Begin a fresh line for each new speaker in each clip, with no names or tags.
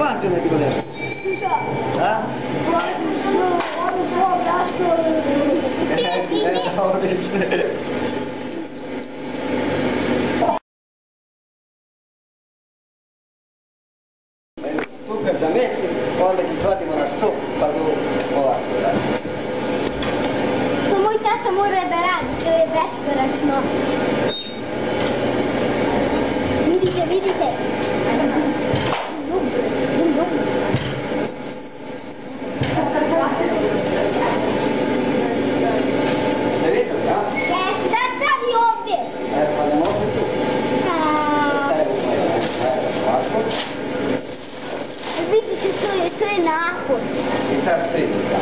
バンって言うんだ
けどね。
あ Concretamente, olha que
pode morar só para o
morar.
Estou muito amor liberado,
que eu ia te para te
capo e si aspetta.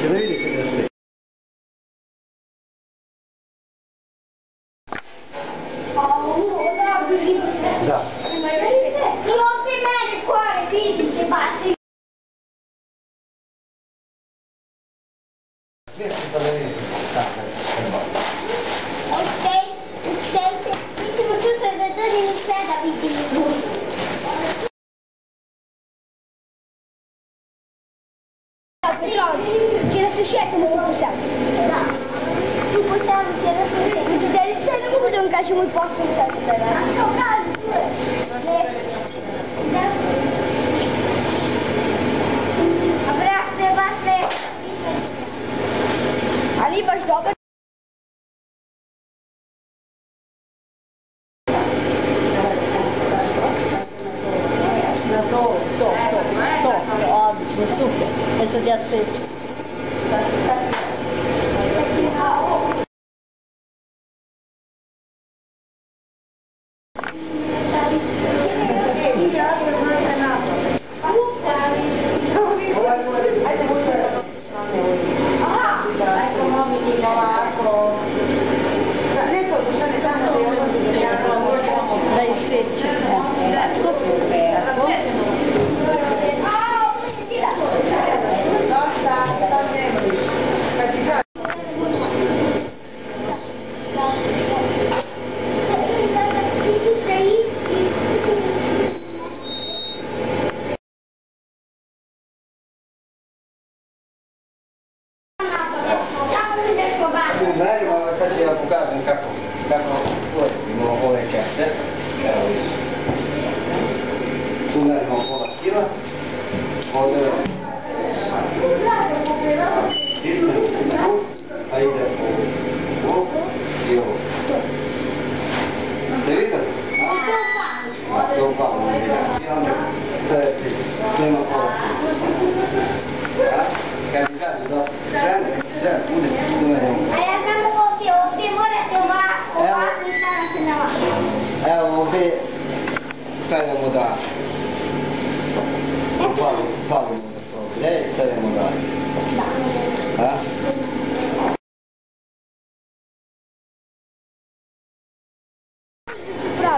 Se
vedete che si aspetta. Esatto. Mi
rompe bene il cuore, quindi che batti.
Ok, ok, mi sono tutto il dottore in strada, quindi mi Će da se šetamo u pošavu. Da. U pošavu će da se šetamo. Da li sve ne mogu da de azúcar. Eso ya 这，哎呀，那不
过皮，我皮，我？哎呀，我皮干了不得，
不，哎，干
了不得，啊？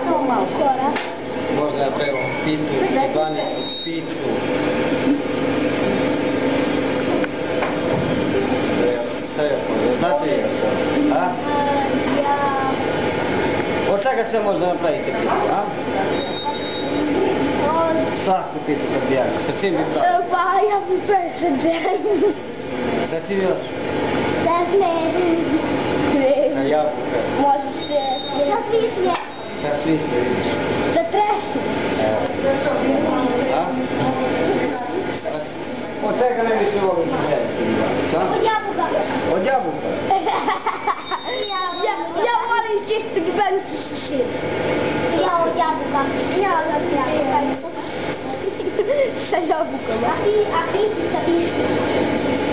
不？Šta je to? Znate li ga sve? A? Od čega sve možda napraviti pitu, a? Svaku pitu kad ja. Sa čim bi pravio?
Pa ja bi džem.
Sa čim još?
Da ne...
Sa jabuka.
Može se... Sa višnje.
Sa slište vidiš.
Sa trešnje.
Evo. A? Čega ne bi se mogli postaviti?
Od jabuka. Ja, ja volim čisto gbencu sa širom. Ja od jabuka. Ja od jabuka. sa jabukama. A ti, a si sa višnjom.